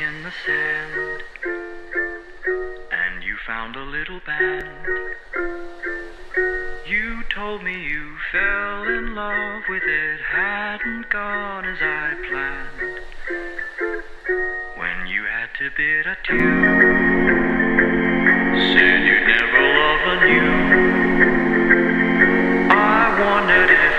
in the sand, and you found a little band. You told me you fell in love with it, hadn't gone as I planned. When you had to bid a tune, said you'd never love anew. I wondered